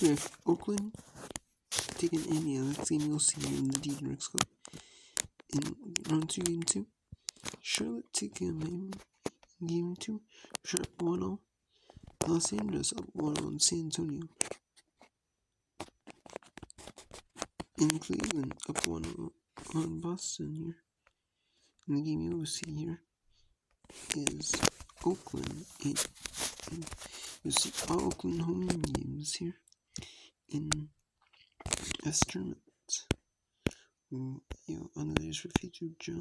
we have Oakland taking India. That's game you'll see in the Djinnworks Cup. In round two, game two, Charlotte taking Miami. Game two, Charlotte 1 0. Los Angeles up 1 0 San Antonio. In Cleveland, up 1 0 on Boston here. And the game you will see here is Oakland. In, in, you see all Oakland home games here in tournament. Mm, you under this for featured Joe.